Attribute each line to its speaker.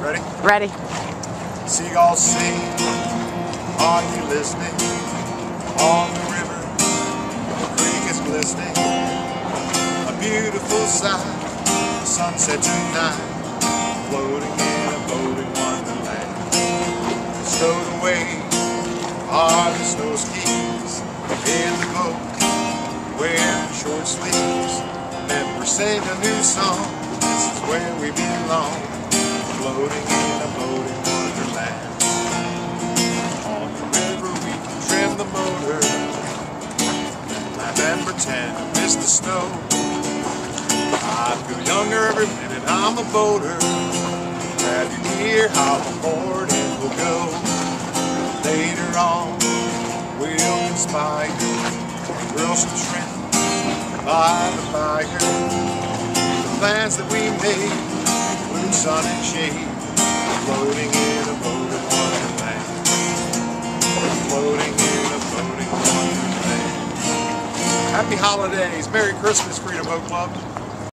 Speaker 1: Ready?
Speaker 2: Ready.
Speaker 1: Seagulls sing. Are you listening? On the river, the creek is glistening. A beautiful sight. Sunset tonight. Floating in a boating wonderland. Stowed away are the snow skis. In the boat, wearing short sleeves. Members sing a new song. This is where we belong. Laugh and pretend to miss the snow. I feel younger every minute I'm a boater. Glad you hear how aboard it will go. Later on, we'll conspire and grill some shrimp by the fire. The plans that we made, blue sun and shade, Happy holidays, Merry Christmas, Freedom Boat Club.